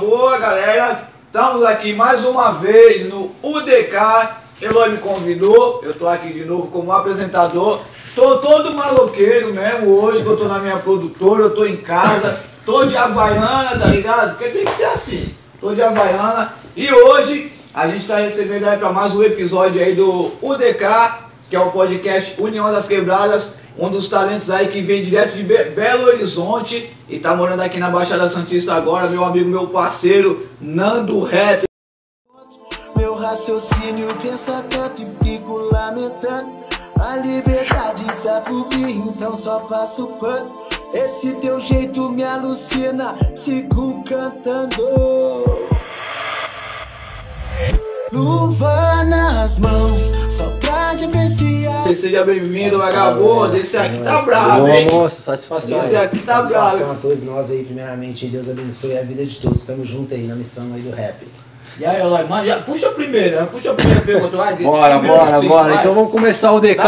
Boa, galera. Estamos aqui mais uma vez no UDK. Eloy me convidou, eu tô aqui de novo como apresentador. Tô todo maloqueiro mesmo hoje, que eu tô na minha produtora, eu tô em casa, tô de Havaiana, tá ligado? Porque tem que ser assim. Tô de Havaiana. E hoje a gente tá recebendo aí pra mais um episódio aí do UDK, que é o podcast União das Quebradas, um dos talentos aí que vem direto de Be- Belo Horizonte e tá morando aqui na Baixada Santista agora, meu amigo, meu parceiro, Nando Rap. Meu raciocínio pensa tanto e fico lamentando. A liberdade está por vir, então só passo pano. Esse teu jeito me alucina, sigo cantando. Luva nas mãos, só pra te apreciar. Seja bem-vindo, vagabundo. Esse aqui tá bravo, hein? Nossa, satisfação. Esse aqui tá Satisfação bravo. a todos nós aí, primeiramente. Deus abençoe a vida de todos. Estamos juntos aí na missão aí do rap. E aí, Eloy, mano, já puxa a primeira, puxa a primeira pergunta. Vai, Bora, bora, bora. Então vamos começar o DK.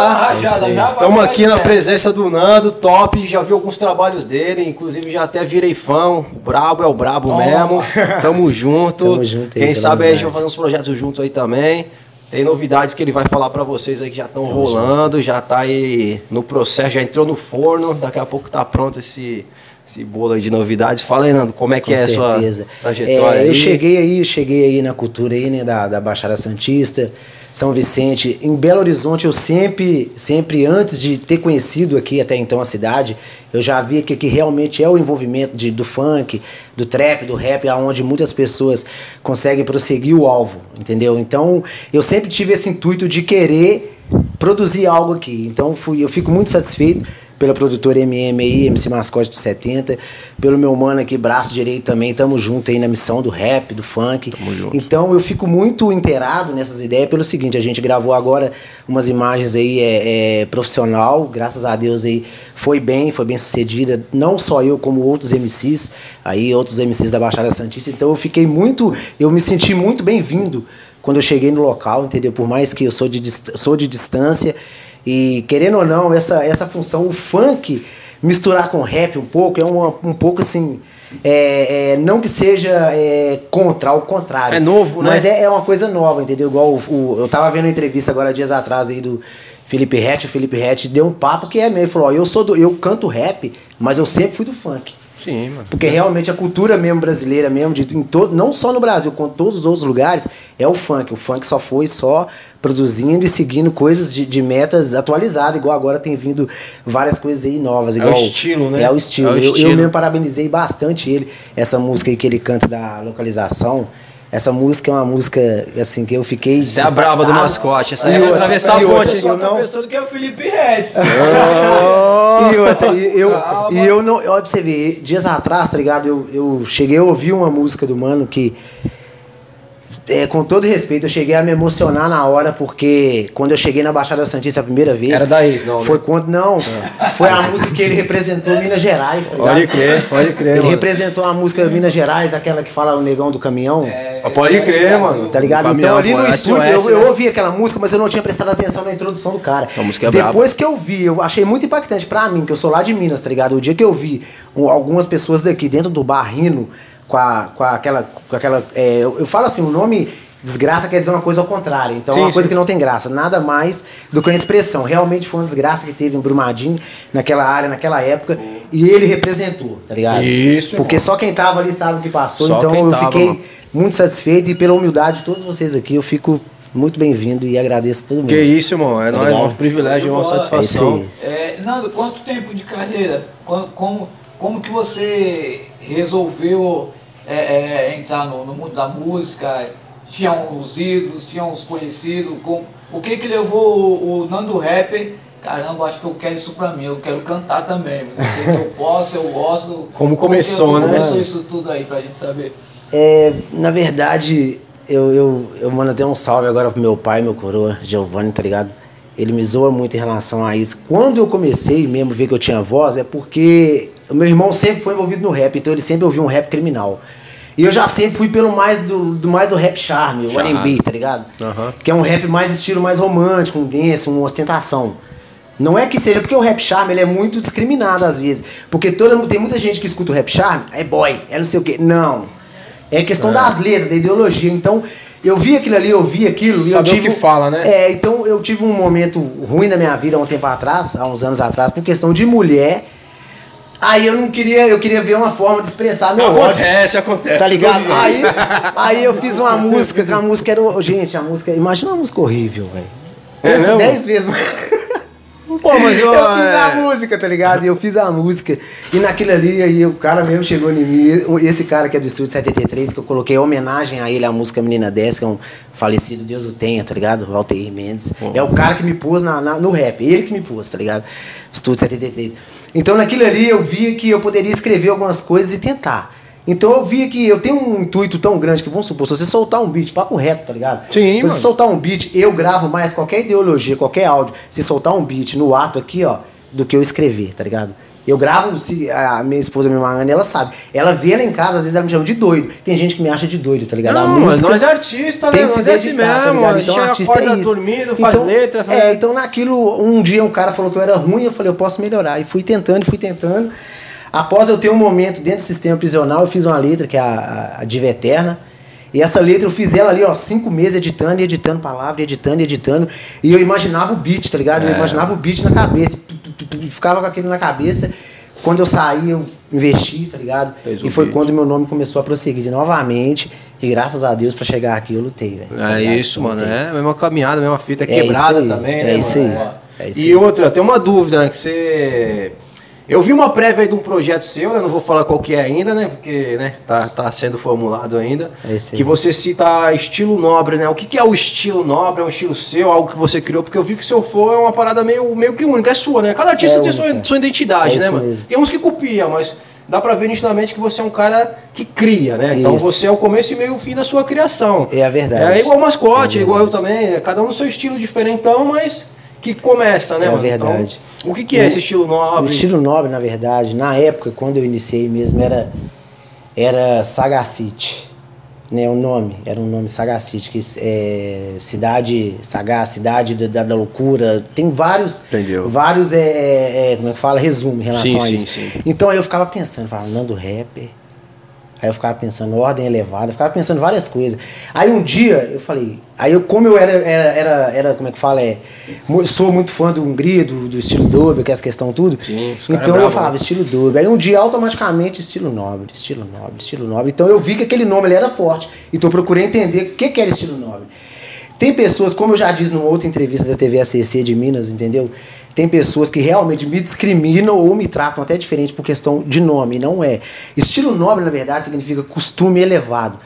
Estamos aqui na presença do Nando, top. Já vi alguns trabalhos dele, inclusive já até virei fã. O brabo é o brabo Toma. mesmo. Tamo junto. Tamo junto aí, Quem sabe aí a gente vai fazer uns projetos juntos aí também. Tem novidades que ele vai falar pra vocês aí que já estão rolando, já tá aí no processo, já entrou no forno. Daqui a pouco tá pronto esse, esse bolo aí de novidades. Fala aí, Nando, como é que Com é a sua certeza. trajetória É, aí? eu cheguei aí, eu cheguei aí na cultura aí, né, da, da Baixada Santista, São Vicente. Em Belo Horizonte, eu sempre, sempre antes de ter conhecido aqui até então a cidade, eu já via que, que realmente é o envolvimento de, do funk, do trap, do rap, aonde muitas pessoas conseguem prosseguir o alvo, entendeu? Então, eu sempre tive esse intuito de querer produzir algo aqui. Então, fui, eu fico muito satisfeito pela produtora MM aí, MC Mascote do 70, pelo meu mano aqui, braço direito também, tamo junto aí na missão do rap, do funk. Tamo junto. Então eu fico muito inteirado nessas ideias pelo seguinte, a gente gravou agora umas imagens aí é, é, profissional, graças a Deus aí foi bem, foi bem sucedida, não só eu como outros MCs, aí outros MCs da Baixada Santista, então eu fiquei muito, eu me senti muito bem-vindo quando eu cheguei no local, entendeu? Por mais que eu sou de, sou de distância, e querendo ou não, essa, essa função, o funk misturar com rap um pouco, é uma, um pouco assim. é, é, não que seja é, contra, ao contrário. É novo, né? Mas é, é uma coisa nova, entendeu? Igual o, o- eu tava vendo uma entrevista agora dias atrás aí do Felipe Rett, o Felipe Rett deu um papo que é. Ele falou, ó, eu sou do. Eu canto rap, mas eu sempre fui do funk. Sim, mano. Porque realmente a cultura mesmo brasileira mesmo, de, em todo, não só no Brasil, como em todos os outros lugares, é o funk. O funk só foi só produzindo e seguindo coisas de, de metas atualizadas, igual agora tem vindo várias coisas aí novas. o Igual, estilo, né? É o estilo. É o Eu- eu, estilo. mesmo parabenizei bastante ele, essa música aí que ele canta da localização. Essa música é uma música assim que eu fiquei. Essa é a brava do mascote. Essa E aí vai atravessar a outra, ponte. Eu não- pensando que é o Felipe Red. E outra, e eu, e eu não. Olha pra você ver, dias atrás, tá ligado? Eu, eu cheguei a ouvir uma música do mano que. É, com todo respeito, eu cheguei a me emocionar na hora, porque quando eu cheguei na Baixada Santista a primeira vez. Era da ex, não, né? Foi quando. Não, foi a música que ele representou Minas Gerais, tá ligado? Pode crer, pode crer, Ele mano. representou a música Minas Gerais, aquela que fala o negão do caminhão. Ah, Pode crer, mano. Tá ligado? Caminhão, então ali pô, no SOS, estúdio eu, eu né? ouvi aquela música, mas eu não tinha prestado atenção na introdução do cara. Essa música é Depois que eu vi, eu achei muito impactante pra mim, que eu sou lá de Minas, tá ligado? O dia que eu vi um, algumas pessoas daqui dentro do bar rindo com, a, com aquela. Com aquela é, eu, eu falo assim, o nome. Desgraça quer dizer uma coisa ao contrário. Então é Sim, uma coisa sim. que não tem graça. Nada mais do que uma expressão. Realmente foi uma desgraça que teve em Brumadinho, naquela área, naquela época. E ele representou, tá ligado? Isso, Porque só quem tava ali sabe o que passou. Só então quem eu tava, fiquei mano. muito satisfeito e pela humildade de todos vocês aqui, eu fico muito bem-vindo e agradeço a todo mundo. Que isso, irmão. É nóis, Obrigado. um privilégio, uma Bola. satisfação. É É, Nando, quanto tempo de carreira? Como, como que você resolveu é, é, entrar no, no mundo da música? Tinha uns ídolos, tinha uns conhecidos? Com, o que que levou o, o Nando Rapper? Caramba, acho que eu quero isso pra mim, eu quero cantar também. Eu sei que eu posso, eu gosto. Como começou, como né? começou isso tudo aí pra gente saber? É, na verdade, eu, eu, eu mando até um salve agora pro meu pai, meu coroa, Giovanni, tá ligado? Ele me zoa muito em relação a isso. Quando eu comecei mesmo a ver que eu tinha voz, é porque o meu irmão sempre foi envolvido no rap, então ele sempre ouvia um rap criminal. E eu já sempre fui pelo mais do, do mais do rap charme, o. R&B, tá ligado? Aham. Que é um rap mais estilo mais romântico, um dance, uma ostentação. Não é que seja porque o rap charme ele é muito discriminado às vezes. Porque toda, tem muita gente que escuta o rap charme, é boy, é não sei o quê. Não. É questão das letras, da ideologia. Então, eu vi aquilo ali, eu vi aquilo. e eu Saber o tive, que fala, né? É, então eu tive um momento ruim na minha vida há um tempo atrás, há uns anos atrás, por questão de mulher. Aí eu não queria, eu queria ver uma forma de expressar meu ódio. Acontece, acontece. Tá ligado? Aí, aí eu fiz uma música, que a música era. Gente, a música. Imagina uma música horrível, velho. É Pensa mesmo? dez vezes mais. Pô, mas eu. Eu fiz a é, música, tá ligado? E eu fiz a música. E naquilo ali, aí o cara mesmo chegou em mim. Esse cara que é do Estúdio 73, que eu coloquei homenagem a ele, a música Menina 10, que é um falecido Deus o tenha, tá ligado? Walter Mendes. É o cara que me pôs na, na- no rap. Ele que me pôs, tá ligado? Estúdio 73. Então naquilo ali eu via que eu poderia escrever algumas coisas e tentar. Então eu via que eu tenho um intuito tão grande que, vamos supor, se você soltar um beat, papo reto, tá ligado? Sim, Se você mano. soltar um beat, eu gravo mais qualquer ideologia, qualquer áudio. Se soltar um beat no ato aqui, ó, do que eu escrever, tá ligado? Eu gravo, se a minha esposa, minha Ana, ela sabe. Ela vê lá em casa, às vezes ela me chama de doido. Tem gente que me acha de doido, tá ligado? A Não, mas nós é artista, tem né? Nós é assim tá mesmo. a gente Então, artista acorda é isso. dormindo, faz Então, letra, faz. É, então naquilo, um dia um cara falou que eu era ruim, eu falei, eu posso melhorar. E fui tentando, fui tentando. Após eu ter um momento dentro do sistema prisional, eu fiz uma letra, que é a, a, a Diva Eterna. E essa letra eu fiz ela ali, ó, cinco meses editando e editando palavra, editando e editando. E eu imaginava o beat, tá ligado? É. Eu imaginava o beat na cabeça. Ficava com aquele na cabeça. Quando eu saí, eu investi, tá ligado? Fez e foi beat. quando meu nome começou a prosseguir de novamente. E graças a Deus, pra chegar aqui, eu lutei, velho. É isso, mano. É a mesma caminhada, a mesma fita, é É quebrada também, é né? isso mano? aí, é isso e aí. outra, tem uma dúvida, né? Que você. Eu vi uma prévia aí de um projeto seu, né? Não vou falar qual que é ainda, né? Porque, né, tá, tá sendo formulado ainda. É isso aí. que você cita estilo nobre, né? O que, que é o estilo nobre? É um estilo seu, algo que você criou? Porque eu vi que seu flow é uma parada meio, meio que única, é sua, né? Cada artista É tem sua, sua identidade, É né, mano? mesmo. Tem uns que copiam, mas dá pra ver nitidamente que você é um cara que cria, né? Então Isso. você é o começo e meio o fim da sua criação. É a verdade. É igual mascote, É é igual eu também. é Cada um no seu estilo diferentão, mas que começa, né, É mano? verdade. Então, o que, que é esse estilo O nobre? estilo nobre, na verdade, na época, quando eu iniciei mesmo, era, era Sagacity. Né, o nome, era um nome Sagacity, que é cidade, sagaz, cidade da, da, loucura. Tem vários, Entendeu. vários, é, é, é, como é que fala, resumo em relação Sim, a sim, isso. sim. Então aí eu ficava pensando, falava, Nando Rapper. Aí eu ficava pensando, ordem elevada, eu ficava pensando várias coisas. Aí um dia eu falei, aí eu, como eu era, era, era, era como é que fala, é, sou muito fã do Hungria, do, do estilo Dube, que é essa questão tudo. Sim, cara é então eu falava estilo Dube. Aí um dia automaticamente estilo nobre, estilo nobre, estilo nobre. Então eu vi que aquele nome ele era forte. Então eu procurei entender o que, que era estilo nobre. Tem pessoas, como eu já disse numa outra entrevista da TV ACC de Minas, entendeu? Tem pessoas que realmente me discriminam ou me tratam até diferente por questão de nome, não é. Estilo nobre, na verdade, significa costume elevado.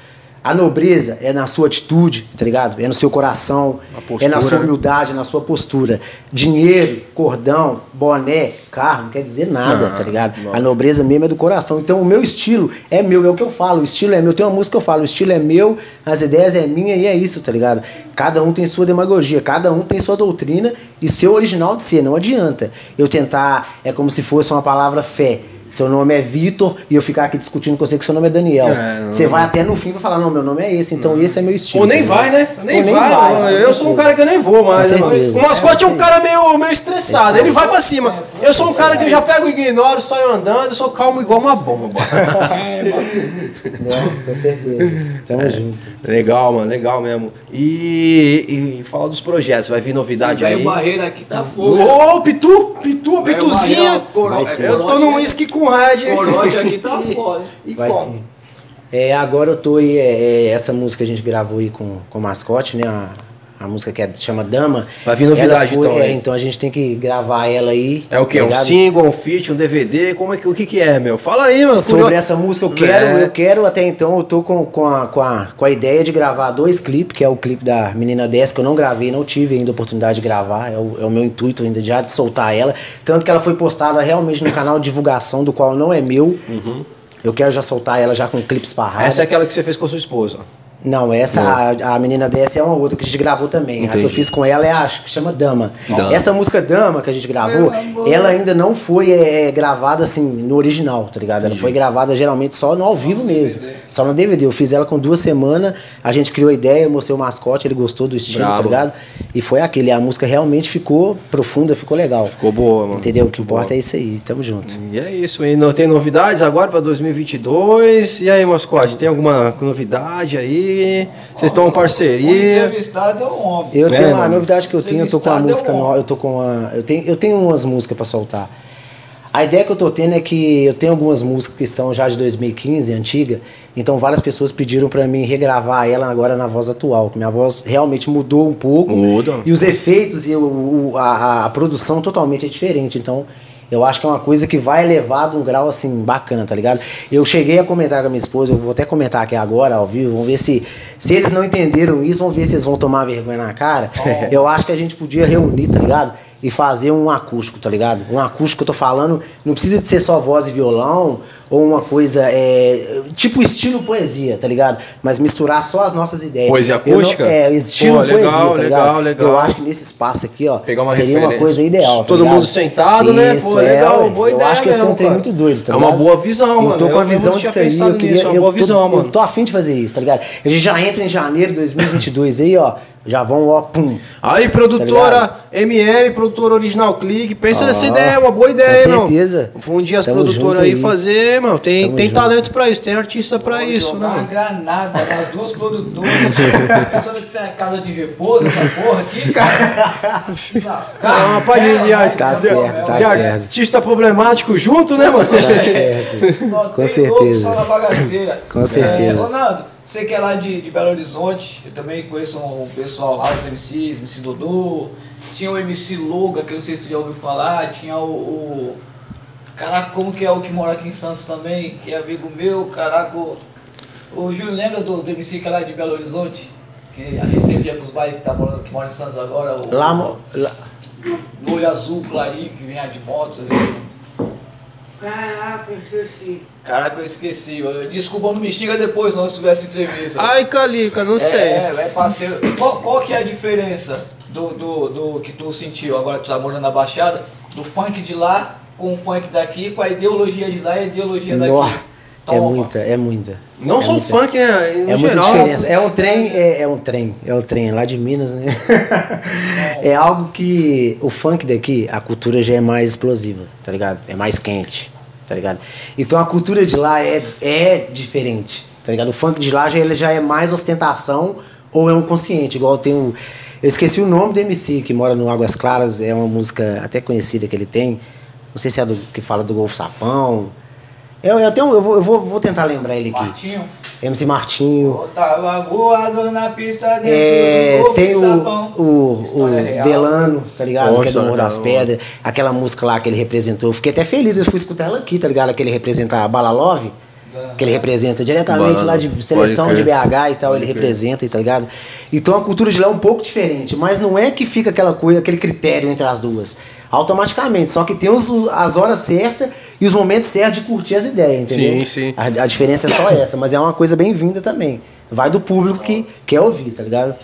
A nobreza é na sua atitude, tá ligado? É no seu coração, é na sua humildade, é na sua postura. Dinheiro, cordão, boné, carro, não quer dizer nada, Não, tá ligado? não. A nobreza mesmo é do coração. Então o meu estilo é meu, é o que eu falo. O estilo é meu. Tem uma música que eu falo, o estilo é meu, as ideias é minha e é isso, tá ligado? Cada um tem sua demagogia, cada um tem sua doutrina e seu original de ser. Não adianta eu tentar, é como se fosse uma palavra fé. Seu nome é Vitor e eu ficar aqui discutindo com você que seu nome é Daniel. É, não- você vai até no fim e vai falar, não, meu nome é esse, então esse é meu estilo. Ou nem tá vai, né? Nem, Ou nem vai. vai, mano. com eu sou um cara que eu nem vou mais. Com né. O mascote é um É, cara meio, meio estressado. Ele vai pra cima. Eu sou um cara que eu já pego e ignoro, saio andando, eu sou calmo igual uma bomba. Né? Com certeza. Tamo junto. legal, mano, legal mesmo. E, e fala dos projetos, vai vir novidade velho aí. barreira aqui tá fogo. Ô, Pitu, Pitu, Velho Pituzinha. Eu tô corote no aqui- whisky com Red. Corote aqui tá foda. E Vai como? sim. É, agora eu tô aí, é, é, essa música a gente gravou aí com, com o mascote, né? A, a música que é, chama Dama. Vai vir novidade, foi- então, é, então a gente tem que gravar ela aí. É o que? tá Um ligado? single, um feat, um DVD? Como é que, o que que é, meu? Fala aí, mano. Sobre Curio- essa música eu quero, É. eu quero até então, eu tô com, com, a, com, a, com a ideia de gravar dois clipes, que é o clipe da Menina 10, que eu não gravei, não tive ainda a oportunidade de gravar, é o, é o meu intuito ainda já de soltar ela. Tanto que ela foi postada realmente no canal de divulgação, do qual não é meu. Eu quero já soltar ela já com clipes parrados. Essa é aquela que você fez com a sua esposa. Não, essa, a, a menina dessa é uma outra que a gente gravou também. A que eu Entendi. fiz com ela é a que chama Dama. Dama. Essa música Dama que a gente gravou, ela ainda não foi é, gravada assim no original, tá ligado? Ela foi gravada geralmente só no ao vivo mesmo. Só no DVD. Eu fiz ela com duas semanas, a gente criou a ideia, eu mostrei o mascote, ele gostou do estilo, Bravo. tá ligado? E foi aquele. A música realmente ficou profunda, ficou legal. Ficou boa, mano. Entendeu? O que importa é isso aí. Tamo junto. E é isso aí. Não tem novidades agora pra 2022? E aí, mascote, tem alguma novidade aí? Vocês estão em parceria? entrevistado é um homem. Eu É, tenho uma mano. novidade que eu tenho, eu tô com uma Entrevistado música é um nova, eu tô com uma, eu tenho, eu tenho umas músicas pra soltar. A ideia que eu tô tendo é que eu tenho algumas músicas que são já de 2015, antiga, então várias pessoas pediram pra mim regravar ela agora na voz atual, que minha voz realmente mudou um pouco. Muda. E os efeitos e o, o- a, a produção totalmente é diferente, então eu acho que é uma coisa que vai elevar de um grau assim bacana, tá ligado? Eu cheguei a comentar com a minha esposa, eu vou até comentar aqui agora ao vivo, vamos ver se se eles não entenderam isso, vamos ver se eles vão tomar vergonha na cara. Eu acho que a gente podia reunir, tá ligado? E fazer um acústico, tá ligado? Um acústico eu tô falando, não precisa de ser só voz e violão ou uma coisa é, tipo estilo poesia, tá ligado? Mas misturar só as nossas ideias. Poesia Eu não- acústica? é, estilo Pô, legal, poesia, tá legal, ligado? legal. Eu acho que nesse espaço aqui, ó, Pegar uma seria uma referência. coisa ideal. tá Todo mundo sentado, né? Isso, Pô, é, legal, ué. boa Eu ideia acho que esse é um trem muito doido, tá É uma boa visão, Eu mano. tô com Eu a visão disso aí, eu queria. nisso, é uma eu tô, visão, eu tô afim de fazer isso, tá ligado? A gente já entra em janeiro de 2022 aí, ó. Já vão, ó, pum. Aí, produtora MM, produtora Original Clique, pensa nessa ideia, é uma boa ideia, com meu? certeza. Fundir as Tamo produtoras aí aí. fazer, mano. Tem, Tamo tem junto. talento pra isso, tem artista pra Vou isso, né? uma granada nas duas produtoras. Pensando que isso é casa de repouso, essa porra aqui, cara. Se lascar. É uma de, arte, Tá certo, tá certo. artista problemático junto, né, mano? Tá certo. Só Com tem certeza. louco só na bagaceira. Com certeza. É, Ronaldo, você que é lá de, de Belo Horizonte, eu também conheço um pessoal lá, os MCs, MC Dodô, tinha o MC Loga, que eu não sei se você já ouviu falar, tinha o. o caraca, como que é o que mora aqui em Santos também, que é amigo meu, caraca, o, o Júlio lembra do, do MC que é lá de Belo Horizonte? Que a gente sempre ia pros bailes que, tá morando, que mora em Santos agora, o, Lá, mo- lá- no olho azul, clarinho, que vinha de moto. assim. Caraca, esqueci. Caraca, eu esqueci. Desculpa, não me xinga depois, não, se tivesse entrevista. Ai, Calica, não sei. É, é parceiro. Qual, qual que é a diferença do, do, do que tu sentiu agora que tu tá morando na Baixada, do funk de lá com o funk daqui, com a ideologia de lá e a ideologia daqui? Nó, é Toma. muita, é muita. Não é só o muita. funk, né? No É muita geral, diferença. É um trem, é, é um trem, é um trem lá de Minas, né? é algo que o funk daqui, a cultura já é mais explosiva, tá ligado? É mais quente, tá ligado? Então a cultura de lá é, é diferente, tá ligado? O funk de lá já, ele já é mais ostentação ou é um consciente, igual tem um. Eu esqueci o nome do MC que mora no Águas Claras, é uma música até conhecida que ele tem. Não sei se é do que fala do Golfo Sapão. Eu, eu, tenho, eu, vou, eu vou, vou tentar lembrar ele aqui. Martinho, MC Martinho. eu tava voado na pista dentro É, do golfe tem o, o, o. Delano, tá ligado? Nossa, que é do Morro das. Pedras. Aquela música lá que ele representou. Eu fiquei até feliz, eu fui escutar ela aqui, tá ligado? Que ele representa a Bala Love. Que ele representa diretamente Bala lá de seleção de. BH e tal, ele representa, tá ligado? Então a cultura de lá é um pouco diferente, mas não é que fica aquela coisa, aquele critério entre as duas. Automaticamente, só que tem os, as horas certas e os momentos certos de curtir as ideias, entendeu? Sim, sim. A, a diferença é só essa, mas é uma coisa bem-vinda também. Vai do público que quer ouvir, tá ligado?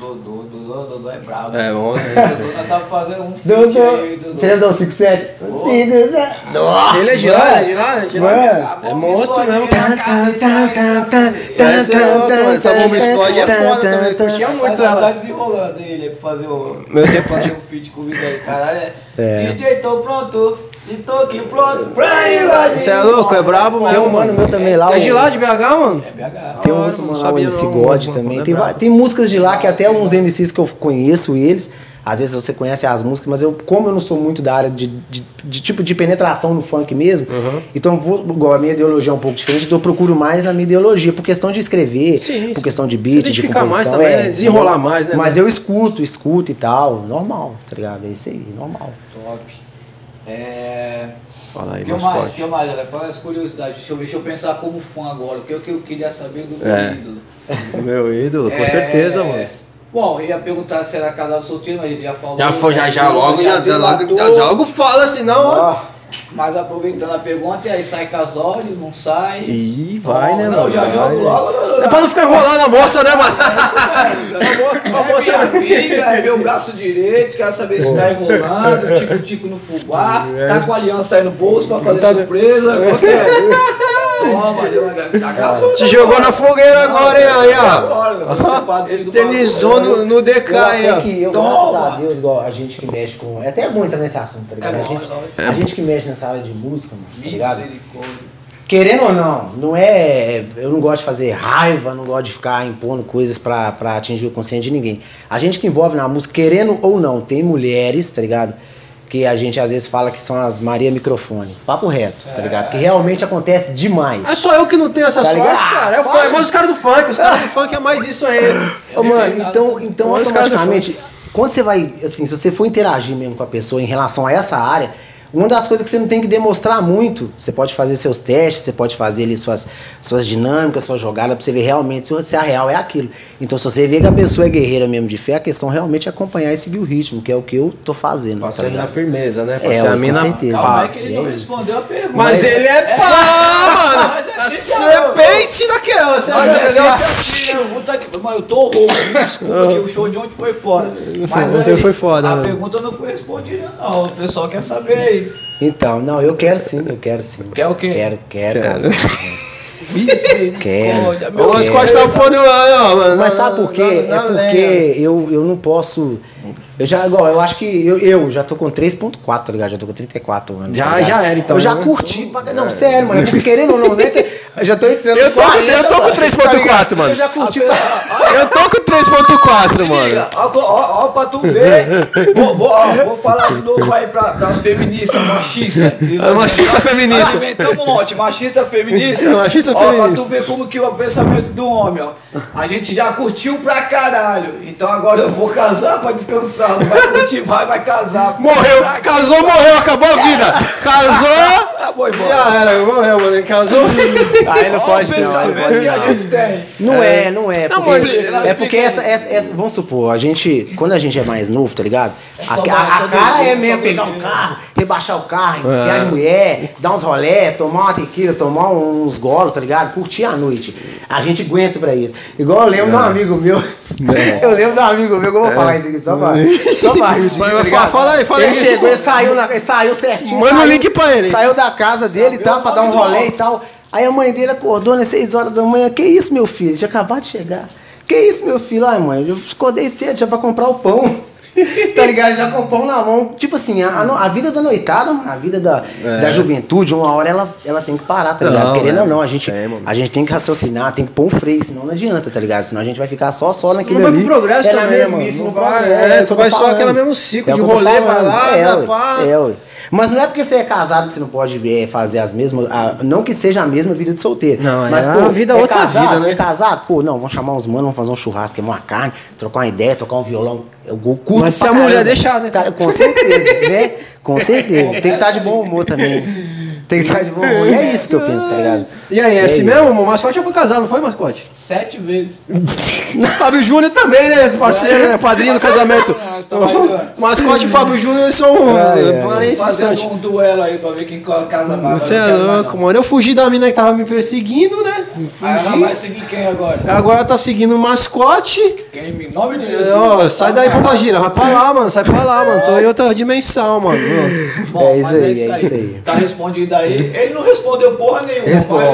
Dodô, Dodô, Dodô é brabo. É, vamos Dodô, nós tava fazendo um feat Dodô, aí, Dodô. você lembra do 57? 57. Nossa! Ele é de lá, é de lá, é de lá. É monstro mesmo. Tá, tá, tá, tá, Essa é outra, mano. Essa bomba explode é foda também. Eu curtia muito ela tá desenrolando ele pra fazer o. Meu tempo- fazer um feat comigo aí, caralho. É. É. DJ, tô pronto. E tô aqui pronto pra invadir. Você é louco, é brabo Tem mesmo, um mano meu também lá. É de lá, de BH, mano? É BH. Tem um outro mano lá, o MC God também. Tem, tem músicas de lá que até uns MCs que eu conheço eles. Às vezes você conhece as músicas, mas eu, como eu não sou muito da área de, de, de tipo de penetração no funk mesmo, Uhum. então vou, igual a minha ideologia é um pouco diferente, então eu procuro mais na minha ideologia, por questão de escrever, Sim, por questão de beat, de identificar mais composição. também, é, né? Desenrolar mais, né, Mas né? eu escuto, escuto e tal, normal, tá ligado? É isso aí, normal. Top. É. Fala aí, O que mais? fortes. que mais? Olha, qual é as curiosidades? Deixa eu ver, deixa eu pensar como fã agora. O que, eu- que eu queria saber do meu É. ídolo. Meu ídolo, com É, certeza, mano. Bom, eu ia perguntar se era casado ou solteiro, mas ele já falou. Já foi, já, já, logo, já, já, logo, já, já logo fala, senão, ó. Mas aproveitando a pergunta, e aí sai casório, não sai? Ih, vai, né, Não, mano? já Vai, jogo né? logo. É pra não ficar enrolando a moça, né, mano? É minha amiga, é meu braço direito, quero saber se tá enrolando, tico-tico no fubá, tá com a aliança aí no bolso pra fazer surpresa. qual que é? Toma, acabando Te jogou na fogueira agora, hein, aí, ó. Eternizou no, no DK, até ó. que eu, Toma. graças a Deus, igual a gente que mexe com. É até bom entrar nesse assunto, tá ligado? É a, gente, é a gente que mexe nessa área de música, mano, tá ligado? Querendo ou não, não é. Eu não gosto de fazer raiva, não gosto de ficar impondo coisas pra, pra atingir o consciente de ninguém. A gente que envolve na música, querendo ou não, tem mulheres, tá ligado? Que a gente às vezes fala que são as Maria Microfone. Papo reto, tá ligado? Que realmente acontece demais. É só eu que não tenho essa Tá sorte, ligado? cara. É o funk, mas os caras do funk, os caras do funk é mais isso aí. Ô, mano, então, então Olha os caras do automaticamente, quando você vai, assim, se você for interagir mesmo com a pessoa em relação a essa área, uma das coisas que você não tem que demonstrar muito, você pode fazer seus testes, você pode fazer ali suas, suas dinâmicas, suas jogadas, pra você ver realmente se- se a real é aquilo. Então, se você vê que a pessoa é guerreira mesmo de fé, a questão realmente é acompanhar e seguir o ritmo, que é o que eu tô fazendo. Pra tá ser na firmeza, né? Pra É, ser a com mina certeza. pá. Calma aí que ele não é isso. respondeu a pergunta. Mas ele é pá, mano! mas é A assim, serpente daquela, você Mas é Mas eu tô rouco, desculpa que o show de ontem foi foda. Mas Ontem aí, foi foda, A pergunta não foi respondida, não. O pessoal quer saber aí. Então, não, eu quero sim, eu quero sim. Quer o quê? Quero, quero, Quero. Misericórdia, meu As costas tá pondo. Mas sabe por quê? Na- É na porque eu, eu não posso. Eu já, igual, eu acho que eu, eu já tô com 3.4, tá ligado? Já tô com 34 anos. Já- tá já era, então, Eu já né? curti. pra- Não, sério, mano. Porque querendo ou não, né? Eu já tô entrando. Eu tô com- 40, eu tô com mano, 3.4, tá mano. Eu já curti. Eu tô com 3.4, mano. Ó, ó, ó, pra tu ver. Vou, vou, ó, vou falar de novo aí pra, pras feministas, machistas. É machista feminista. Inventamos um monte, machista feminista. Machista ó, feminista. Pra tu ver como que é o pensamento do homem, ó. A gente já curtiu pra caralho. Então agora eu vou casar pra descansar. Não vai curtir mais, vai casar. Morreu, casou, morreu, acabou a vida. Casou, Ah, vou embora. já era, morreu, mano. Casou. Aí não pode não, não pensamento pode que a gente tem. Não é, não é. Não, Porque, mas- é porque essa, essa, essa- Vamos supor, a gente. Quando a gente é mais novo, tá ligado? A, a- a cara é mesmo pegar um carro, rebaixar o carro, enfiar as mulher, dar uns rolé, tomar uma tequila, tomar uns golos, tá ligado? Curtir a noite. A gente aguenta pra isso. Igual eu lembro de um amigo meu. Eu lembro de um amigo meu que eu vou falar isso aqui só pra, só pra Mas tá fala- ligado? fala aí, fala ele aí. chegou, ele saiu, na, ele saiu certinho. Manda o link pra ele. Saiu da casa dele e tal, o pra dar um rolê e tal. Aí a mãe dele acordou às 6 horas da manhã. Que isso, meu filho? Já acabou de chegar. Que isso, meu filho? Ai, mãe, eu acordei cedo já pra comprar o pão. tá ligado? Já com o pão na mão. Tipo assim, a, a vida da noitada, a vida da, da juventude, uma hora ela, ela tem que parar, tá ligado? Não, Querendo é. ou não, a gente, Tem, mano. a gente tem que raciocinar, tem que pôr um freio, senão não adianta, tá ligado? Senão a gente vai ficar só, só naquele Não vai pro ali. progresso é também, mesmice, mano. no Não vai, é, é tu vai só aquele mesmo ciclo É de rolê, falando. balada, é, ué. pá. É, ué. Mas não é porque você é casado que você não pode é, fazer as mesmas. a- não que seja a mesma vida de solteiro. Não, é mas, a vida, outra casado, vida, né? É casado? Pô, não, vamos chamar uns manos, vamos fazer um churrasco, queimar uma carne, trocar uma ideia, tocar um violão. Eu curto Mas se a mulher deixar, né? Tá, com certeza, né? Com certeza. Tem que estar de bom humor também. Tem que estar de bom humor. E é isso que eu penso, tá ligado? E aí, é É assim mesmo? O mascote já foi casado, não foi, mascote? Sete vezes. Fábio Júnior também, né? Esse parceiro, né? Padrinho do casamento. Ajudando. O mascote e Fábio Júnior são é. parentes Fazendo distantes. um duelo aí pra ver quem casa mais. Você é louco, mano. Eu fugi da mina que tava me perseguindo, né? Aí ela Fugi. vai seguir quem agora? Agora tá seguindo o mascote. Quem em nome de É, Jesus. Ó, sai daí, Pombagira. Vai pra lá, mano. Sai pra lá, mano. Tô em outra dimensão, mano. Bom, É isso mas aí, é isso aí. Tá respondido aí. Ele não respondeu porra nenhuma. Responde.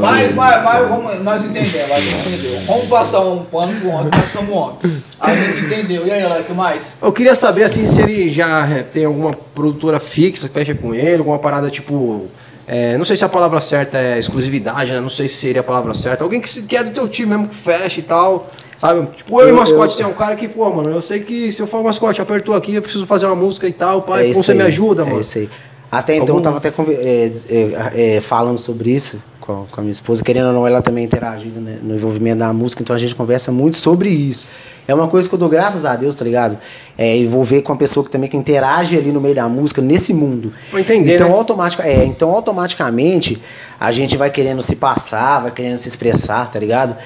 Mas, mas, mas, mas vamos, nós entendemos, a gente entendeu. Vamos passar um pano pro homem, passamos um homem. A gente entendeu. E aí, Ela, o que mais? Eu queria saber, assim, se ele já é, tem alguma produtora fixa que fecha com ele, alguma parada tipo. é, não sei se a palavra certa é exclusividade, né? Não sei se seria a palavra certa. Alguém que, se- que é do teu time mesmo, que fecha e tal. Sabe? Tipo, eu, e Eu- o mascote, eu- você é um cara que, pô, mano, eu sei que se eu for mascote, apertou aqui, eu preciso fazer uma música e tal, pai, É como você me aí, ajuda, mano? É isso aí. Até então Algum- eu tava até é, é, é, falando sobre isso com, com a minha esposa, querendo ou não, ela também interagindo né, no envolvimento da música, então a gente conversa muito sobre isso. É uma coisa que eu dou graças a Deus, tá ligado? É envolver com a pessoa que também que interage ali no meio da música, nesse mundo. Entender, então, né? automatica, é, então automaticamente a gente vai querendo se passar, vai querendo se expressar, tá ligado?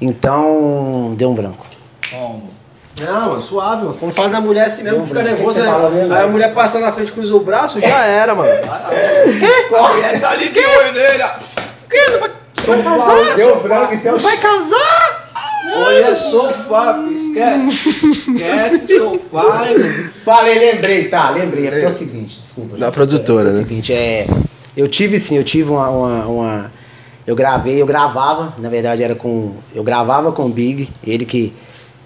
Então, deu um branco. Como? Não, mano, suave, mano. Quando fala da mulher assim mesmo, Não, fica que que nervoso. você Aí, aí a mulher passa na frente, cruza o braço, já era, mano. A mulher tá ali de olho nele, ó. Que? Não vai, vai casar? Deu branco, isso é Vai casar? Olha, sofá, filho. Esquece. Esquece sofá? Falei, lembrei, tá, lembrei. É é o seguinte, desculpa. Da gente. produtora, é, né? o seguinte, é. Eu tive sim, eu tive uma, uma, uma- Eu gravei, eu gravava, na verdade era com. Eu gravava com o Big, ele que,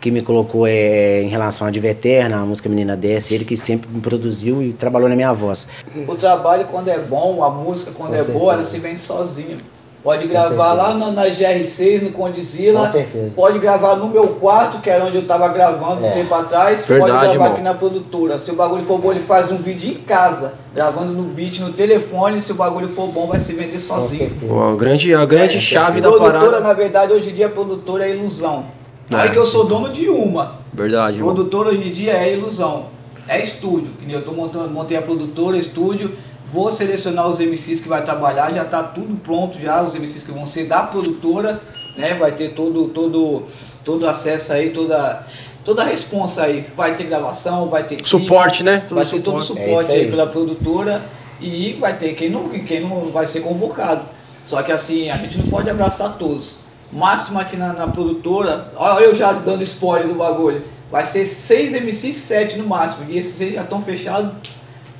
que me colocou é, em relação a Diva Eterna, a música Menina Desce, ele que sempre me produziu e trabalhou na minha voz. O trabalho, quando é bom, a música, quando Com é certeza. boa, ela se vende sozinha. Pode gravar lá na, na GR6, no Condizila. Com certeza. Pode gravar no meu quarto, que era onde eu tava gravando um É. tempo atrás. Verdade, pode gravar irmão. aqui na produtora. Se o bagulho for bom, ele faz um vídeo em casa, gravando no beat, no telefone. Se o bagulho for bom, vai se vender Com sozinho. certeza. Pô, a grande, a grande chave da produtora, parada. na verdade, hoje em dia, produtora é ilusão. É É. que eu sou dono de uma. Verdade, irmão. Produtora hoje em dia é ilusão. É estúdio. Eu tô montando, montei a produtora, estúdio. Vou selecionar os MCs que vai trabalhar, já tá tudo pronto já, os MCs que vão ser da produtora, né? Vai ter todo todo todo acesso aí, toda toda a responsa aí. Vai ter gravação, vai ter Suporte, né? Todo vai ter todo o suporte. É suporte aí. aí. pela produtora e vai ter quem não quem não vai ser convocado. Só que assim, a gente não pode abraçar todos. Máximo aqui na, na produtora, olha eu já dando spoiler do bagulho. Vai ser 6 MCs, 7 no máximo. E esses já estão fechados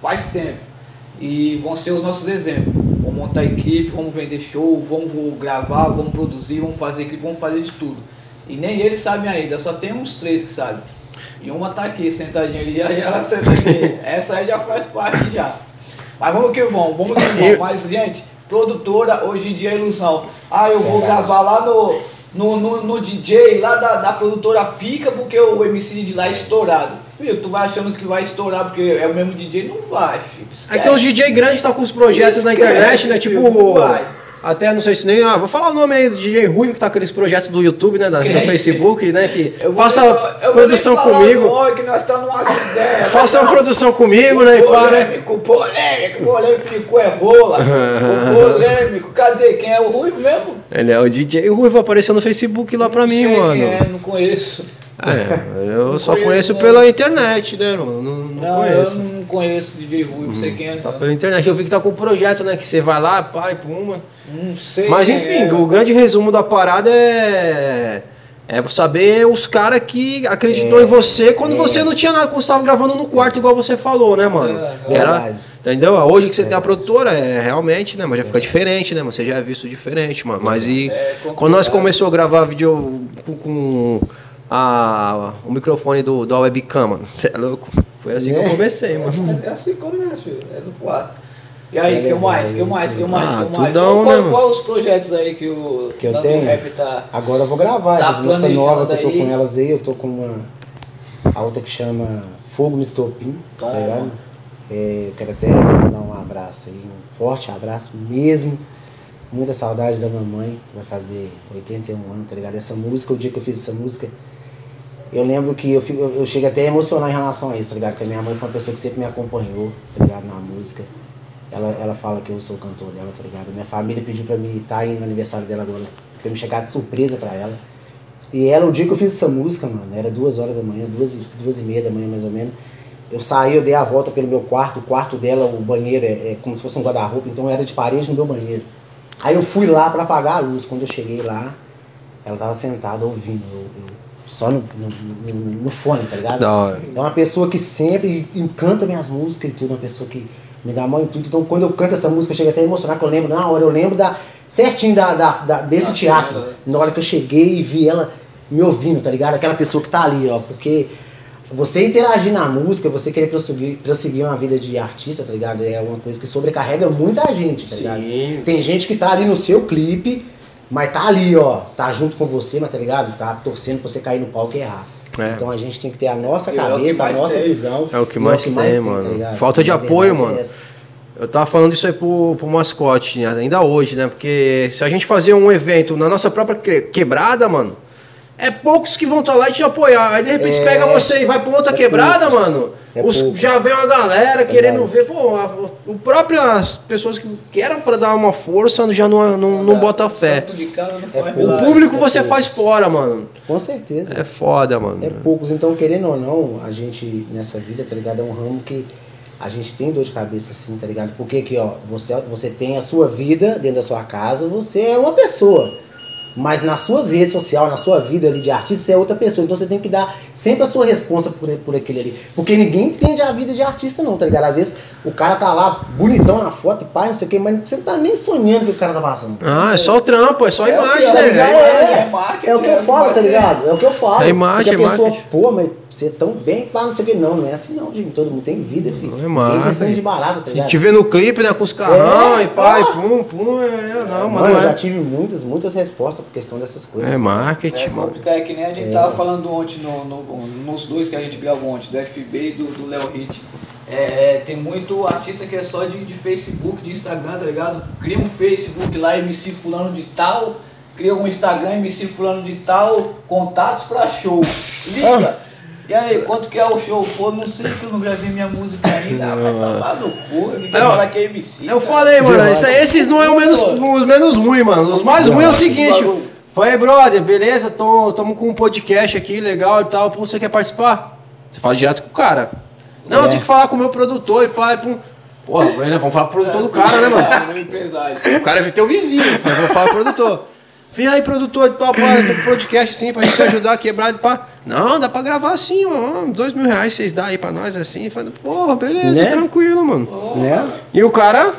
faz tempo. E vão ser os nossos exemplos. Vamos montar equipe, vamos vender show, vamos gravar, vamos produzir, vamos fazer clipe, vamos fazer de tudo. E nem eles sabem ainda, só tem uns três que sabem. E uma tá aqui, sentadinha ali, já, já senta aqui. Essa aí já faz parte já. Mas vamos que vamos, vamos que vamos. Mas, gente, produtora hoje em dia é ilusão. Ah, eu vou gravar lá no, no, no, no DJ, lá da, da produtora Pica, porque o MC de lá é estourado. Filho, tu vai achando que vai estourar porque é o mesmo DJ? Não vai, filho. Aí tem uns DJ grandes que tá com os projetos na Esquece, internet, né? filho, Tipo. Até não sei se nem. Ah, vou falar o nome aí do DJ Ruivo que tá com aqueles projetos do YouTube, né? da- do Facebook, né? Que Eu faça eu produção comigo. agora que nós numa ideia. Faça uma produção comigo, né? Pá, né? Polêmico, polêmico, polêmico de cu é. O polêmico, cadê? Quem é o Ruivo mesmo? Ele é o DJ Ruivo, apareceu no Facebook lá pra mim, mano. É, não conheço. É, eu Não só conheço, conheço né? pela internet, né, mano? Não, não Não, conheço. eu não conheço DJ Ruivo, não sei quem é. Tá pela internet. Eu vi que tá com um projeto, né? Que você vai lá, pai, puma. Não sei. Mas enfim, é. o grande resumo da parada é. É saber os caras que acreditou em você quando você não tinha nada, quando você tava gravando no quarto, igual você falou, né, mano? É, era, entendeu? Hoje que você tem a produtora, é realmente, né? Mas já fica diferente, né? Mas você já é visto diferente, mano. Mas e complicado. quando nós começou a gravar vídeo com, com a, o microfone do, da webcam, mano, você é louco? Foi assim que eu É. comecei, mano. Mas é assim que começa, filho. É no quarto. E aí, É que mais? verdade, Que mais? isso. Que mais? Ah, que mais? tudão, qual, né, qual, os projetos aí que o Que eu tenho? Rap tá. Agora eu vou gravar Tá essas músicas novas que eu tô com elas aí. Eu tô com uma. A outra que chama Fogo no Estopim. Tá ligado? É, eu quero até mandar um abraço aí, um forte abraço mesmo. Muita saudade da mamãe, vai fazer 81 anos, tá ligado? Essa música, o dia que eu fiz essa música, eu lembro que eu, fico- eu, chego até a emocionar em relação a isso, tá ligado? Porque a minha mãe foi uma pessoa que sempre me acompanhou, tá ligado? Na música. Ela, ela fala que eu sou o cantor dela, tá ligado? Minha família pediu pra mim estar aí no aniversário dela agora, pra me chegar de surpresa pra ela. E ela, o dia que eu fiz essa música, mano, era duas horas da manhã, duas, duas e meia da manhã mais ou menos. Eu saí, eu dei a volta pelo meu quarto, o quarto dela, o banheiro é, é como se fosse um guarda-roupa, então era de parede no meu banheiro. Aí eu fui lá pra apagar a luz. Quando eu cheguei lá, ela tava sentada ouvindo, eu- eu- só no, no, no- no fone, tá ligado? É uma pessoa que sempre encanta minhas músicas e tudo, uma pessoa que me dá mão em tudo. Então quando eu canto essa música, eu chego até a emocionar, que eu lembro, na hora, eu lembro da, certinho da, da, da- desse Da teatro. né? Na hora que eu cheguei e vi ela me ouvindo, tá ligado? Aquela pessoa que tá ali, ó. Porque você interagir na música, você querer prosseguir, prosseguir uma vida de artista, tá ligado? É uma coisa que sobrecarrega muita gente, tá ligado? Sim. Tem gente que tá ali no seu clipe, mas tá ali, ó, tá junto com você, mas tá ligado? Tá torcendo pra você cair no palco e errar. É. Então a gente tem que ter a nossa é o que cabeça, a mais nossa tem. visão. É o que e mais tem, tá mano. ligado? Falta de A apoio, é mano. Eu tava falando isso aí pro, pro mascote, né? ainda hoje, né? Porque se a gente fazer um evento na nossa própria que- quebrada, mano, é poucos que vão estar lá e te apoiar. Aí de repente É. pega você e vai pra outra É quebrada, poucos. mano. É Os- poucos. já vem uma galera querendo Verdade. ver, pô, a, o próprio as pessoas que, que eram pra dar uma força já não, não, não bota fé. Santo de casa não É. O público é você poucos. faz fora, mano. Com certeza. É foda, mano. É poucos, então querendo ou não, a gente nessa vida, tá ligado? É um ramo que a gente tem dor de cabeça assim, tá ligado? Porque aqui, ó, você, você tem a sua vida dentro da sua casa, você é uma pessoa. Mas nas suas redes sociais, na sua vida ali de artista, você é outra pessoa. Então você tem que dar sempre a sua responsa por, por aquele ali. Porque ninguém entende a vida de artista, não, tá ligado? Às vezes o cara tá lá bonitão na foto, pai, não sei o quê, mas você não tá nem sonhando o que o cara tá passando. Ah, é só o trampo, é só a É que imagem, é, né? tá ligado? É imagem. é marketing, É o que é eu falo, tá ligado? É o que eu falo. É imagem, Porque a é pessoa, marketing. pô, mas você tão bem, pá, não sei o que. Não, não é assim não, gente. Todo mundo tem vida, filho. Não é tem marketing. questão de barato, tá A ligado? gente vê no clipe, né, com os carrão É, e pai, ah. pum, pum, é, é, não, Mano, mano, eu já é, tive muitas, muitas respostas por questão dessas coisas. é marketing, É mano. complicado, é que nem a gente tava falando ontem no, no- nos dois que a gente gravou ontem, do FB e do, do Léo Hit. É, é, tem muito artista que é só de, de Facebook, de Instagram, tá ligado? Cria um Facebook lá, MC fulano de tal, cria um Instagram, MC fulano de tal, contatos pra show. Liga! E aí, quanto que é o show? Pô, não sei que eu não gravei minha música ainda. Ah, vai tomar no cu, quer Eu- falar que é MC. Eu cara. falei, mano, isso aí, esses não é o menos, os menos ruins, mano. Os mais ruins é o seguinte. Falei, brother, beleza, tô, tamo com um podcast aqui, legal e tal. Pô, você quer participar? Você fala direto com o cara. Não, eu É. tenho que falar com o meu produtor e pai, pum. Porra, vamos falar com o produtor do cara, né, mano? Empresário. O cara é teu vizinho. Eu vou falar com o produtor. Vem aí, produtor, eu tô com podcast assim pra gente ajudar a quebrar de pá. Não, dá pra gravar assim, ó. Dois mil reais vocês dá aí pra nós assim. Falei, porra, beleza, Né? tranquilo, mano. Né? E o cara.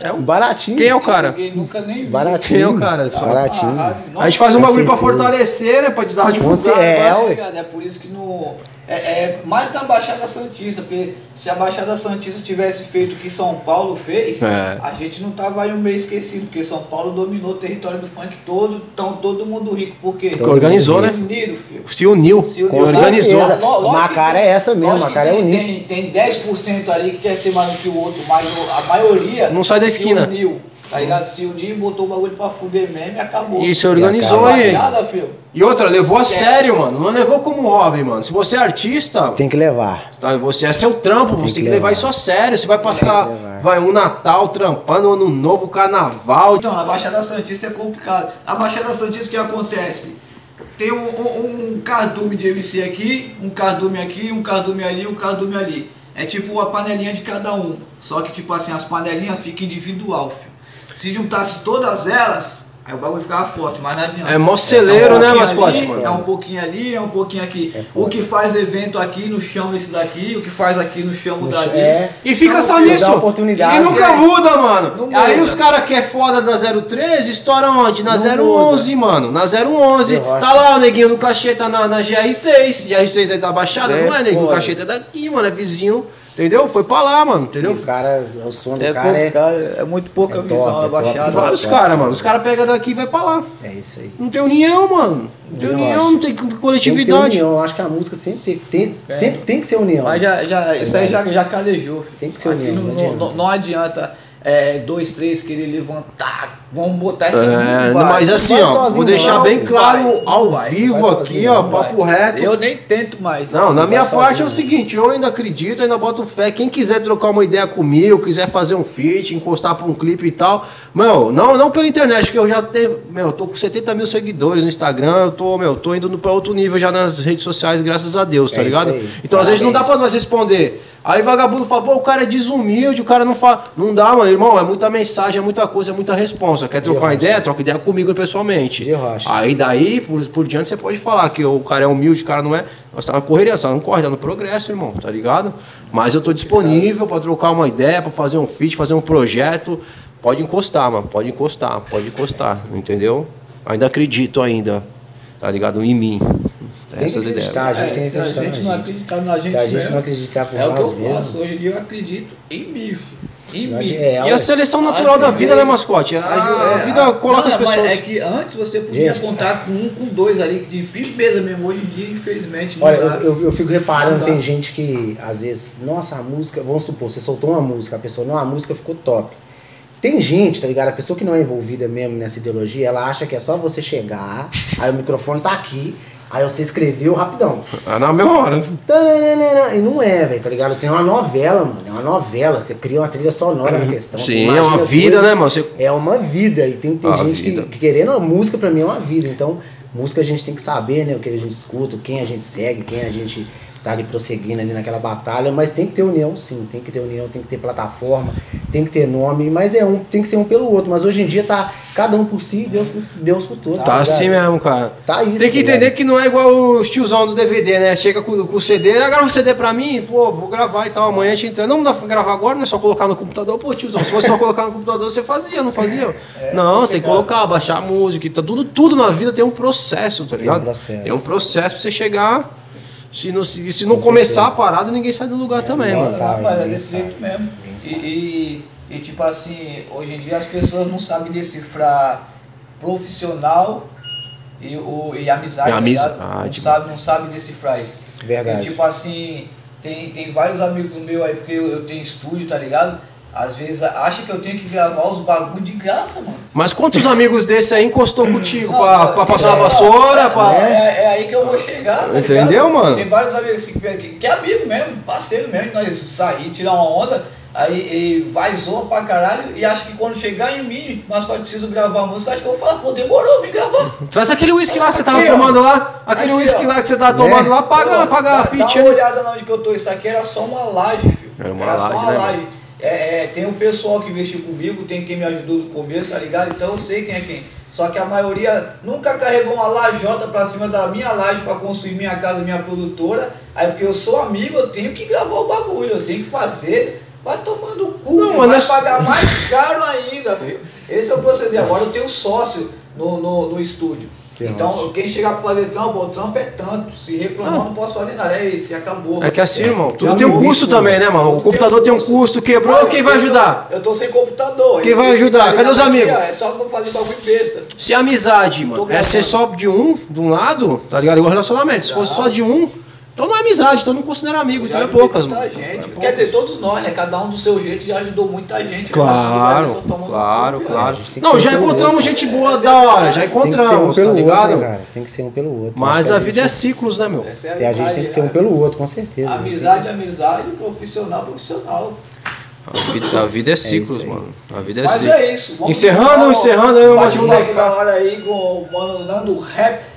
É o... Baratinho. Quem é o cara? Ninguém nunca nem viu. Baratinho. Quem é o cara? Só- Baratinho. A gente faz um Com bagulho pra fortalecer, né? Pra te dar uma divulgada. É, ligado? É por isso que no. É, é mais na Baixada Santista, porque se a Baixada Santista tivesse feito o que São Paulo fez, É. a gente não tava aí um meio esquecido, porque São Paulo dominou o território do funk todo, então todo mundo rico, porque Porque organizou, né? Se uniram, filho. Se uniu, Se uniram. organizou. a cara tem- é essa mesmo, a cara é tem, unir. tem, tem 10% ali que quer ser mais do que o outro, mas a maioria Não sai da esquina. se uniu. Tá ligado? Se uniu, botou o bagulho pra fuder mesmo e acabou. E se organizou aí. E outra, levou a sério, mano. Não levou como hobby, mano. Se você é artista, Tem que levar. Tá, você é seu trampo, você que tem que levar levar. isso a sério. Você vai passar, que vai um Natal trampando, ano novo, carnaval. Então, na Baixada Santista é complicado. A Baixada Santista o que acontece? Tem um, um, um cardume de MC aqui, um cardume aqui, um cardume ali, um cardume ali. É tipo uma panelinha de cada um. Só que, tipo assim, as panelinhas ficam individual, filho. Se juntasse todas elas, aí o bagulho ficava forte, mas não adianta. É mó celeiro, um né, mascote, ali, mano? É um pouquinho ali, é um pouquinho aqui. É o que faz evento aqui no chão esse daqui, o que faz aqui no chão o dali. É. E fica só nisso. oportunidade. E nunca muda, mano. Não Aí muda. os caras que é foda da 013 estouram onde? Na Não 011, mano. Na 011. Eu acho. Tá lá o neguinho do cacheta na, na GR6. GR6 aí da Baixada, É, não é, neguinho? O cacheta é daqui, mano. É vizinho. Entendeu? Foi pra lá, mano. Entendeu? O cara, o som do É, cara é, complicado, é muito pouca é visão top, é top. Baixada. Vários top. caras, mano. Os caras pegam daqui e vai pra lá. é isso aí. Não tem união, mano. Não tem união, acho. não tem Tem que ter coletividade. união. Eu acho que a música sempre tem, tem- sempre tem que ser união. Mas já, já, isso aí já, já calejou. Tem que ser Aqui união, não, não não, adianta. não adianta é, dois, três querer levantar. Vamos botar esse É, vai. mas assim, vai ó, sozinho, vou deixar não, bem vai, claro não ao vai, vivo vai aqui, sozinho, ó, papo Vai. reto. Eu nem tento mais. Não, na Vai minha sozinho, parte é o seguinte, eu ainda acredito, ainda boto fé. Quem quiser trocar uma ideia comigo, quiser fazer um feat, encostar pra um clipe e tal, meu, não, não pela internet, porque eu já tenho, meu, eu tô com 70 mil seguidores no Instagram, eu tô, meu, tô indo pra outro nível já nas redes sociais, graças a Deus, tá É ligado? Então às vezes não dá pra nós responder. Aí vagabundo fala, pô, o cara é desumilde, o cara não fala. Não dá, mano, irmão, é muita mensagem, é muita coisa, é muita responsa. Quer trocar uma ideia? Troca ideia comigo pessoalmente. De rocha. Aí daí, por, por diante, você pode falar que o cara é humilde, o cara não é. Nós tá na correria, só não corre, tá no progresso, irmão, tá ligado? Mas eu tô disponível pra trocar uma ideia, pra fazer um feat, fazer um projeto. Pode encostar, mano, pode encostar, pode encostar, entendeu? Ainda acredito ainda, tá ligado? Em mim. Tem que Essas ideias. a gente É, tem que se a gente não acreditar na gente Se a gente mesmo, não acreditar por é o que nós eu mesmos. faço. Hoje em dia eu acredito em mim. Adi- é, E a seleção natural da vida, né, mascote? A, a vida coloca as Não, mas pessoas. É que antes você podia Gente. contar com um, com dois ali, que de firmeza mesmo. Hoje em dia, infelizmente, não Olha, dá. eu, eu, fico reparando, tem gente que, às vezes, nossa, a música, vamos supor, você soltou uma música, a pessoa, não, a música ficou top. Tem gente, tá ligado? A pessoa que não é envolvida mesmo nessa ideologia, ela acha que é só você chegar, aí o microfone tá aqui, aí você escreveu rapidão. Ah, na mesma hora. E não é, velho, tá ligado? Tem uma novela, mano. É uma novela. Você cria uma trilha sonora na questão. Sim, é uma vida, né, mano? Você- É uma vida. E tem, tem gente que, que querendo a música, pra mim, é uma vida. Então, música a gente tem que saber, né? O que a gente escuta, quem a gente segue, quem a gente tá ali prosseguindo ali naquela batalha. Mas tem que ter união, sim. Tem que ter união, tem que ter plataforma, tem que ter nome. Mas é um, tem que ser um pelo outro. Mas hoje em dia tá cada um por si, Deus, por- Deus por todos. Tá ligado? assim mesmo, cara. Tá isso, Tem que tá entender que não é igual os tiozão do DVD, né? Chega com, com o CD, ah, grava o CD pra mim, pô, vou gravar e tal. Amanhã a gente entra. Não dá pra gravar agora, não é só colocar no computador. Pô, tiozão, se fosse só colocar no computador, você fazia, não fazia? não, você tem que colocar, baixar a música e tá, tudo, tudo na vida tem um processo, tá ligado? processo. Tem um processo pra você chegar. Se não, se, se não Com começar certeza. a parada, ninguém sai do lugar também, Nossa, mano. sabe, mas é desse jeito mesmo. E, e, e, tipo assim, hoje em dia as pessoas não sabem decifrar profissional e, o, e amizade. E tá amizade, ligado? não, sabe, não sabe decifrar isso. Verdade. E, tipo assim, tem, tem vários amigos meus aí, porque eu, eu tenho estúdio, tá ligado? Às vezes acha que eu tenho que gravar os bagulho de graça, mano. Mas quantos amigos desse aí encostou contigo Não, pra, pra passar é, uma vassoura? é, pra... É, é aí que eu vou chegar, tá Entendeu, ligado? mano? Tem vários amigos assim, que, que, que é amigo mesmo, parceiro mesmo, nós sair, tirar uma onda, aí e vai zoa pra caralho e acha que quando chegar em mim, mas quando eu preciso gravar a música, acho que eu vou falar, pô, demorou, vim gravar. Traz aquele uísque lá que você tava Aqui, ó. tomando lá. Aquele uísque ó. lá que você tava tomando lá, paga, Pô, paga a dá- fit. Dá uma né? olhada na onde que eu tô, isso aqui era só uma laje, filho. Era uma só laje, uma né, laje. É, é, tem um pessoal que investiu comigo, tem quem me ajudou no começo, tá ligado? Então eu sei quem é quem. Só que a maioria nunca carregou uma lajota pra cima da minha laje pra construir minha casa, minha produtora. Aí porque eu sou amigo, eu tenho que gravar o bagulho, eu tenho que fazer. Vai tomando o cu, Não, vai nós- pagar mais caro ainda, filho. Esse é o proceder. Agora eu tenho sócio no, no, no estúdio. Que então, quem chegar pra fazer trampo, o trampo é tanto. Se reclamar, eu não posso fazer nada. É isso, acabou. É que assim, irmão, tudo Já tem um custo isso, também, né, mano? O computador tem um custo, quebrou, quem vai ajudar? Eu tô sem computador. Quem vai ajudar? tá Cadê os amigos? É só pra fazer bagulho besta. Se a amizade, mano, Tô é ser só de um, de um lado, tá ligado? Igual relacionamento. Se fosse só de um, então não é amizade, então não considera amigo, então é poucas, muita mano. gente. É Quer dizer, todos nós, né? Cada um do seu jeito já ajudou muita gente. Claro, Mas claro, claro. gente que Não, já um encontramos outro. gente boa da é a hora, já um encontramos, pelo tá outro, ligado? né, cara? Tem que ser um pelo outro. Mas a vida é ciclos, né, meu? É a a gente tem que ser um pelo outro, com certeza. Gente Amizade, amizade, profissional, profissional. A vida, a vida é ciclos, aí. mano. A vida é Mas ciclos. é isso. vamos Encerrando, um encerrando aí o bate-papo bate-papo. da hora aí com o mano Nando Rap.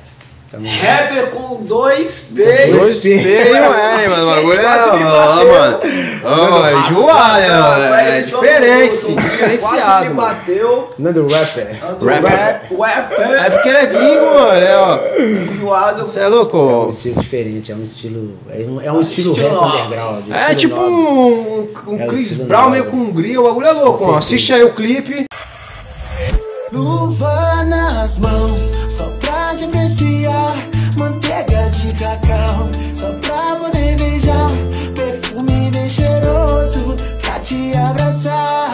Rapper com dois B's. Dois feios, é, mano. O bagulho é. Quase bateu. mano. Ó, é enjoado, né, mano? É Quase diferente, me diferenciado, mano. bateu. Nando Rapper. Nando Rapper. Rap, É rapper. porque ele é gringo, mano. É, ó. Enjoado. Você é É um louco? estilo diferente, é um estilo. É um, é um estilo, Estilo rap underground. É tipo um, um É Chris Brown meio com um grill. O bagulho é louco. Assiste aí o clipe. Luva nas mãos, só pra apreciar. Manteiga de cacau, só pra poder beijar. Perfume bem cheiroso, pra te abraçar.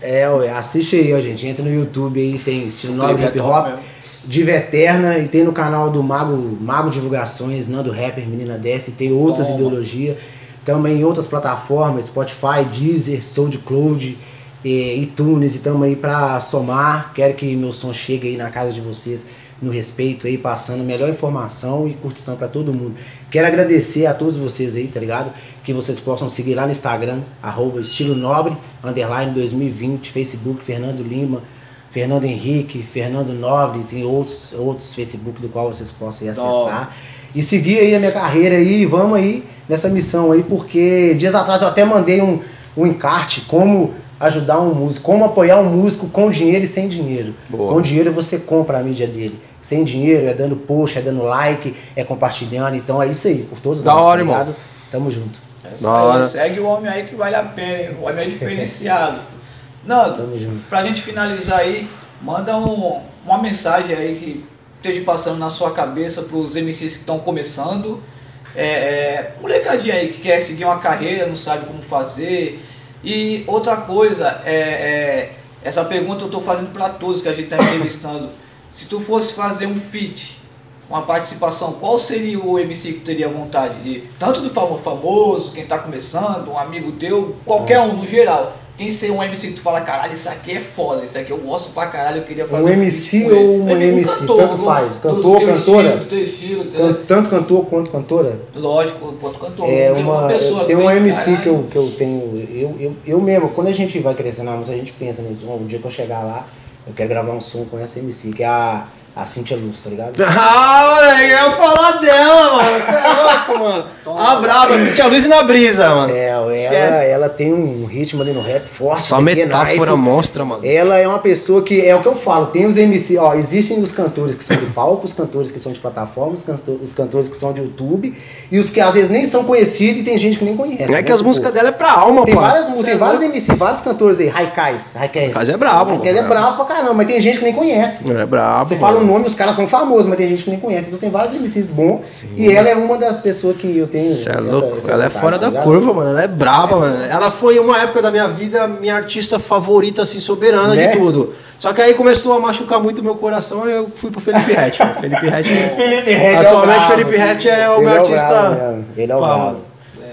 É, ué, assiste aí, ó, gente. Entra no YouTube aí, tem estilo nobre é hip hop. Diva Eterna e tem no canal do Mago, Mago Divulgações, Nando Rapper, Menina Desce, tem outras Toma. ideologias. Também em outras plataformas, Spotify, Deezer, SoundCloud, eh, iTunes, e tamo aí pra somar. Quero que meu som chegue aí na casa de vocês no respeito aí, passando melhor informação e curtição pra todo mundo. Quero agradecer a todos vocês aí, tá ligado? Que vocês possam seguir lá no Instagram, arroba estilo nobre, underline 2020, Facebook, Fernando Lima, Fernando Henrique, Fernando Nobre, tem outros, outros Facebook do qual vocês possam acessar. E seguir aí a minha carreira aí, vamos aí nessa missão aí, porque dias atrás eu até mandei um, um encarte como ajudar um músico, como apoiar um músico com dinheiro e sem dinheiro. Boa. Com dinheiro você compra a mídia dele. Sem dinheiro é dando post, é dando like, é compartilhando. Então é isso aí, por todos Da nós, hora, tá irmão. ligado? Tamo junto. É Da hora. Segue o homem aí que vale a pena, hein? O homem é diferenciado. Nando, Tamo junto. pra gente finalizar aí, manda um- uma mensagem aí que esteja passando na sua cabeça pros MCs que estão começando. É, é, molecadinha aí que quer seguir uma carreira, não sabe como fazer. E outra coisa, é, é, essa pergunta eu tô fazendo para todos que a gente tá entrevistando. Se tu fosse fazer um feat, uma participação, qual seria o MC que tu teria vontade de, tanto do famo- famoso, quem tá começando, um amigo teu, qualquer um no geral, Quem ser um MC que tu fala, caralho, isso aqui é foda, isso aqui eu gosto pra caralho, eu queria fazer Um feat MC com ele." ou uma Um MC, cantor, tanto do- faz. do- Cantor, do teu cantora? Estilo, do teu estilo? Can- Tanto cantor quanto cantora. Lógico, quanto cantor. É porque uma, pessoa tem um MC caralho, que eu, que eu tenho. Eu, eu, eu mesmo, quando a gente vai crescendo na música, a gente pensa, né? Um dia que eu chegar lá, eu quero gravar um som com essa MC, que é a, a Cintia Luz, tá ligado? Ah, moleque, eu ia falar dela, mano. Você é louco, mano. A braba, Tia Luz e na brisa, mano. É, ela, Esquece. ela tem um ritmo ali no rap forte. Só é metáfora monstra, mano. Ela é uma pessoa que, é o que eu falo, tem os MC, ó, existem os cantores que são de palco, os cantores que são de plataformas, os canto- os cantores que são de YouTube, e os que às vezes nem são conhecidos e tem gente que nem conhece. É né? que as Tipo, músicas dela é pra alma, Tem pô. várias, tem é vários. MC, vários cantores aí, Raikais, Raikais. Raikais é brabo, Raikais é brabo pra caramba, mas tem gente que nem conhece. É brabo. Você fala o nome, os caras são famosos, mas tem gente que nem conhece. Então tem vários MCs bons. E ela é uma das pessoas que eu tenho. Cê é louco, essa ela é fora da curva, mano. Ela é braba, mano. Ela foi uma época da minha vida minha artista favorita, assim, soberana Né? de tudo. Só que aí começou a machucar muito meu coração e eu fui pro Felipe Rett. mano. Felipe Rett. Felipe Ret é o Atualmente, brabo. Felipe Rett é o meu é artista. Ele é o brabo. mano.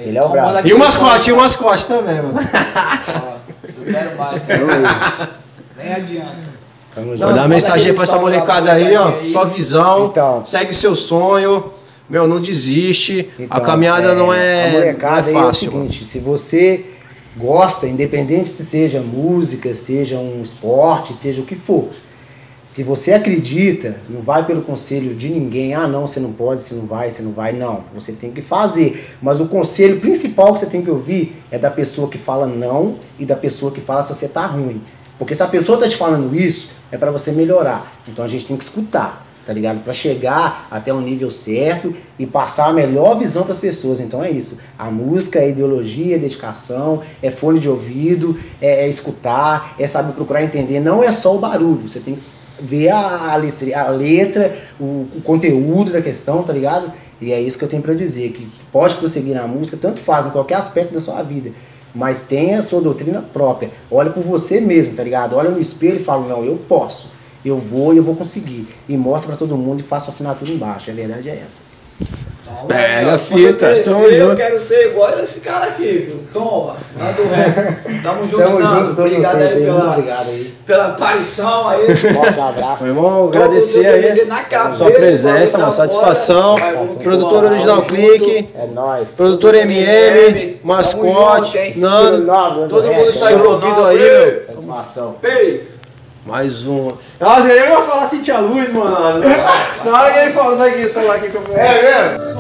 Ele é o brabo. E o mascote, e o mascote também, mano. Não quero mais. Nem adianta. Tamo dar uma mensagem pra essa molecada aí, ó. aí. Só visão. Então. Segue seu sonho. Meu, não desiste. a Então, caminhada não A é, não molecada é aí é o fácil. mano. seguinte, se você gosta, independente se seja música, seja um esporte, seja o que for. Se você acredita, não vai pelo conselho de ninguém, ah não, você não pode, você não vai, você não vai, não. Você tem que fazer. Mas o conselho principal que você tem que ouvir é da pessoa que fala não e da pessoa que fala se você tá ruim. Porque se a pessoa tá te falando isso, é para você melhorar. Então a gente tem que escutar, tá ligado? Para chegar até o nível certo e passar a melhor visão para as pessoas. Então é isso. A música é ideologia, é dedicação, é fone de ouvido, é, é escutar, é saber procurar entender. Não é só o barulho. Você tem que ver a, a letra, a letra o, o conteúdo da questão, tá ligado? E é isso que eu tenho para dizer, que pode prosseguir na música, tanto faz em qualquer aspecto da sua vida, mas tenha a sua doutrina própria. Olha por você mesmo, tá ligado? Olha no espelho e fala, não, eu posso, eu vou e eu vou conseguir. E mostra para todo mundo e faça a assinatura embaixo. A verdade é essa. Pega a eu fita, crescer, tamo Eu junto. quero ser igual esse cara aqui, viu? Toma, lá do rap. Tamo junto, Tamo Nando. junto, todos Obrigado vocês aí pela, obrigado aí. pela aparição aí. Forte abraço. Meu irmão, agradecer aí na cabeça, sua presença, tá uma fora. satisfação. Produtor Original Clique. É nóis. produtor MM, mascote? Nando, Nando, todo Nando, mundo tá Nando, envolvido aí, meu. Satisfação. Pei. Mais um. Nossa, eu ia falar Cintia Luz, mano. Na hora que ele falou, tá aqui celular aqui que eu falei. É mesmo?